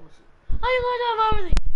pharmacy. I am going to a pharmacy.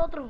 otro.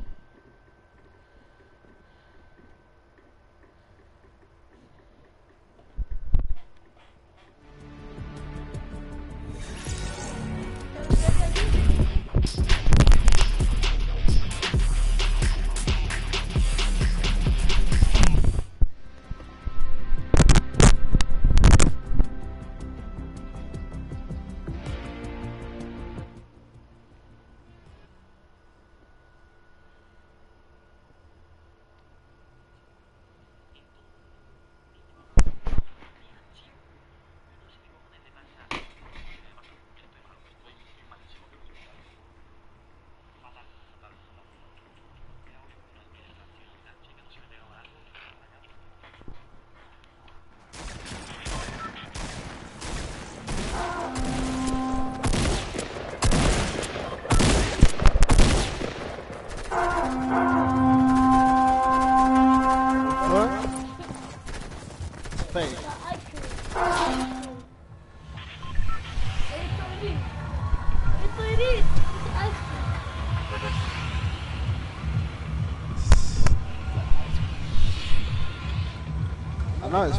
No, it's,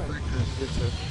it's,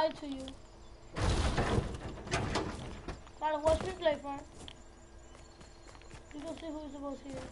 lied to you. Gotta watch replay, friend. You can see who's the boss here.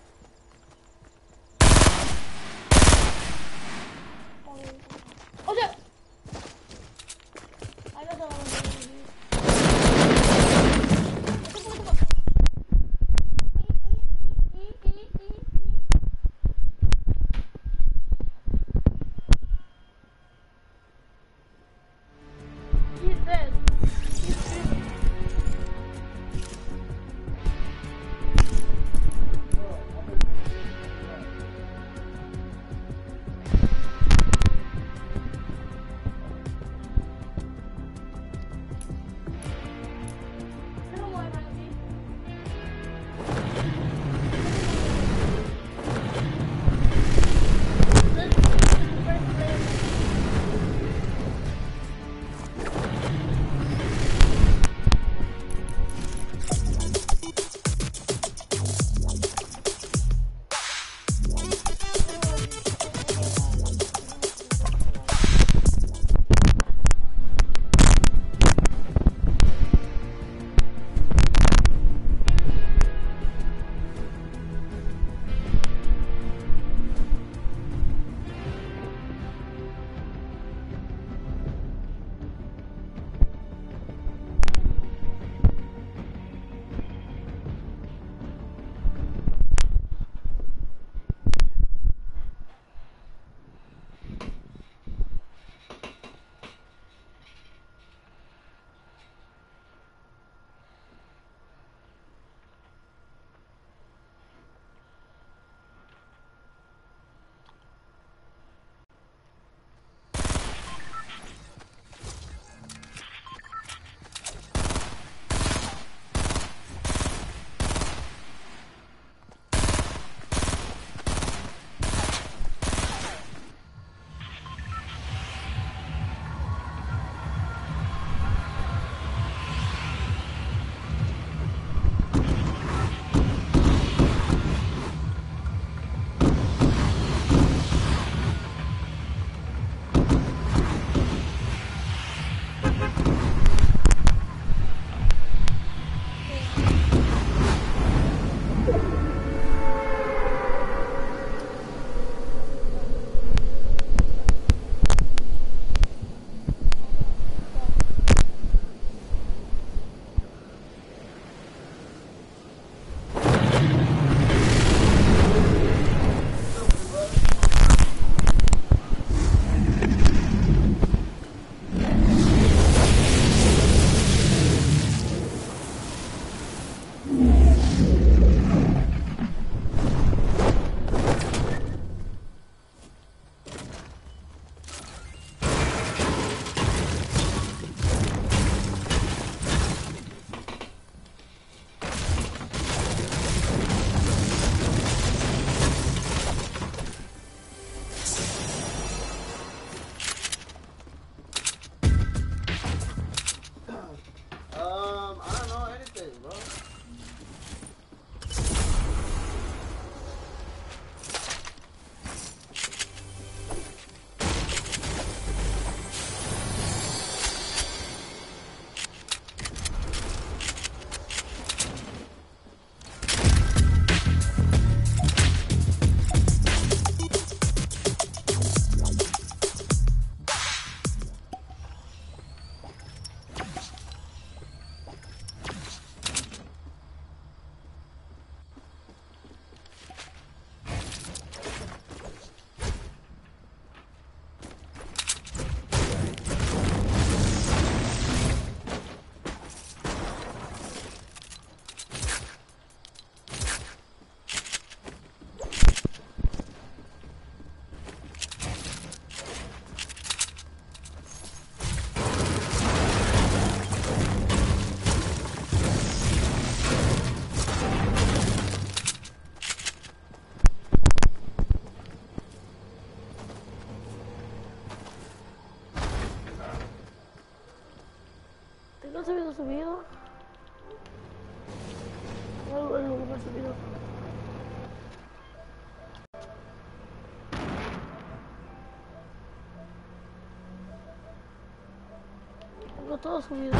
多聪明！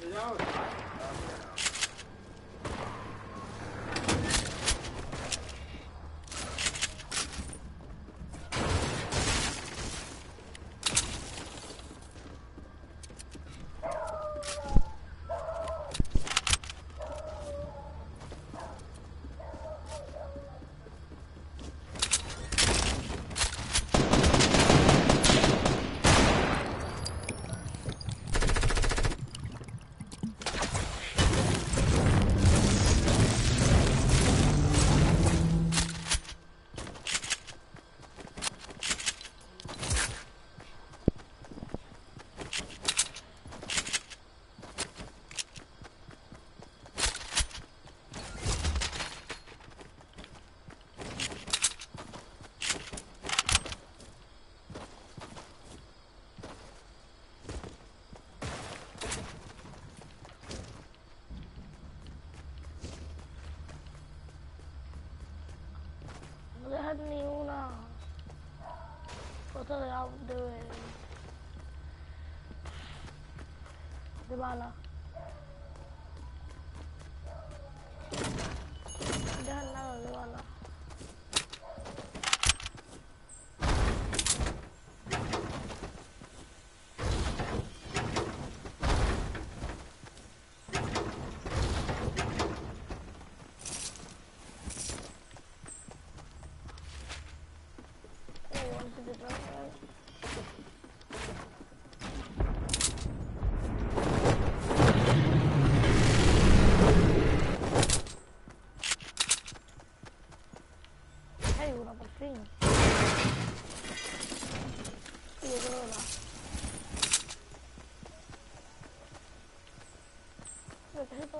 这家伙。Lala.